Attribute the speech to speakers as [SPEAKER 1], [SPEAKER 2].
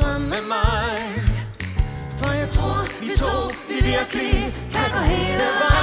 [SPEAKER 1] andre med mig. For jeg tror, vi to, vi virkelig kan gå hele vejen.